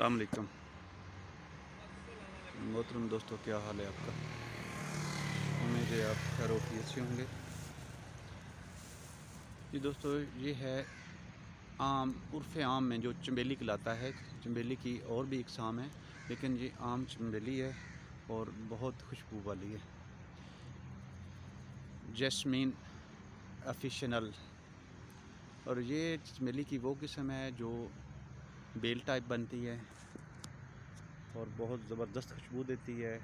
अलकुम मोहतरम दोस्तों, क्या हाल है आपका? उम्मीद है आप खैर की अच्छे होंगे। जी दोस्तों, ये है आम, उर्फ़ आम में जो चमेली कहलाता है। चमेली की और भी इकसाम है, लेकिन ये आम चमेली है और बहुत खुशबू वाली है। जैस्मीन अफिशनल और ये चमेली की वो किस्म है जो बेल टाइप बनती है। और बहुत ज़बरदस्त खुशबू देती है।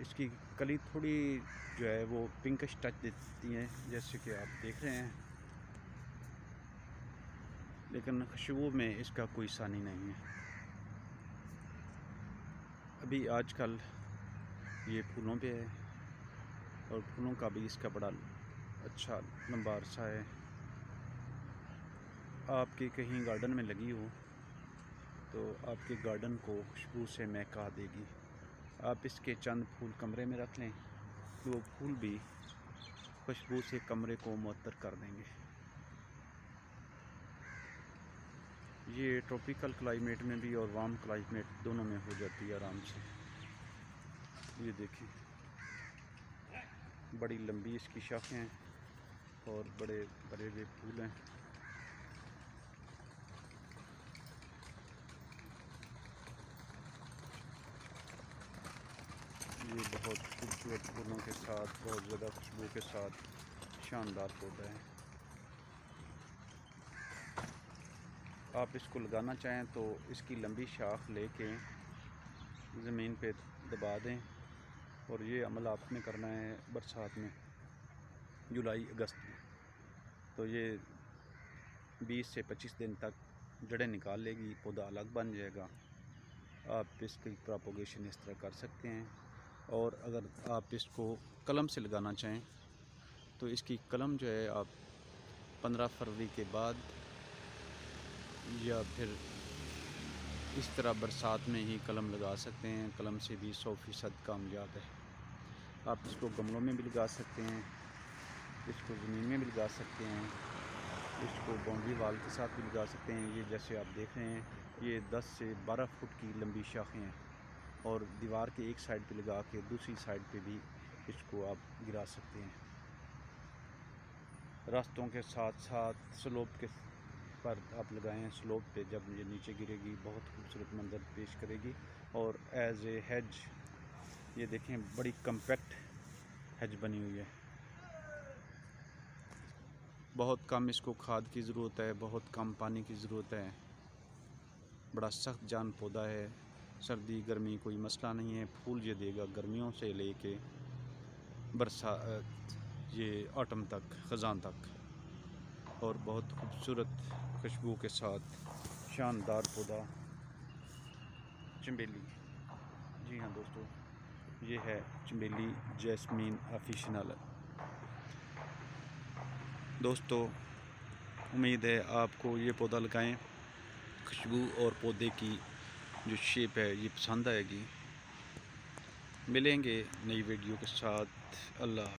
इसकी कली थोड़ी जो है वो पिंकश टच देती हैं, जैसे कि आप देख रहे हैं। लेकिन खुशबू में इसका कोई सानी नहीं है। अभी आजकल ये फूलों पे है और फूलों का भी इसका बड़ा अच्छा लंबा अरसा है। आपके कहीं गार्डन में लगी हो तो आपके गार्डन को खुशबू से महका देगी। आप इसके चंद फूल कमरे में रख लें तो वो फूल भी खुशबू से कमरे को मअतर कर देंगे। ये ट्रॉपिकल क्लाइमेट में भी और वार्म क्लाइमेट दोनों में हो जाती है आराम से। ये देखिए, बड़ी लंबी इसकी शाखें हैं और बड़े बड़े बड़े फूल हैं। ये बहुत खूबसूरत फूलों के साथ, बहुत ज़्यादा खुशबू के साथ शानदार पौधा है। आप इसको लगाना चाहें तो इसकी लंबी शाख लेके ज़मीन पे दबा दें और ये अमल आपने करना है बरसात में, जुलाई अगस्त में। तो ये 20 से 25 दिन तक जड़ें निकाल लेगी, पौधा अलग बन जाएगा। आप इसकी प्रोपोगेशन इस तरह कर सकते हैं। और अगर आप इसको कलम से लगाना चाहें तो इसकी कलम जो है आप 15 फरवरी के बाद या फिर इस तरह बरसात में ही कलम लगा सकते हैं। कलम से भी सौ फ़ीसद कामयाब है। आप इसको गमलों में भी लगा सकते हैं, इसको ज़मीन में भी लगा सकते हैं, इसको बाउंड्री वाल के साथ भी लगा सकते हैं। ये जैसे आप देख रहे हैं, ये 10 से 12 फुट की लंबी शाखें हैं। और दीवार के एक साइड पे लगा के दूसरी साइड पे भी इसको आप गिरा सकते हैं। रास्तों के साथ साथ स्लोप के पर आप लगाएँ, स्लोप पे जब ये नीचे गिरेगी, बहुत खूबसूरत मंजर पेश करेगी। और एज ए हेज ये देखें, बड़ी कम्पैक्ट हेज बनी हुई है। बहुत कम इसको खाद की ज़रूरत है, बहुत कम पानी की ज़रूरत है। बड़ा सख्त जान पौधा है। सर्दी, गर्मी, कोई मसला नहीं है। फूल ये देगा गर्मियों से लेके बरसा ये ऑटम तक, ख़ज़ान तक। और बहुत खूबसूरत खुशबू के साथ शानदार पौधा, चमेली। जी हाँ दोस्तों, ये है चमेली जैस्मीन अफिशनल दोस्तों, उम्मीद है आपको ये पौधा लगाएँ। खुशबू और पौधे की जो शेप है ये पसंद आएगी। मिलेंगे नई वीडियो के साथ। अल्लाह